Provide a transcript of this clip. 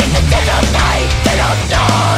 It's a the dead of night, they don't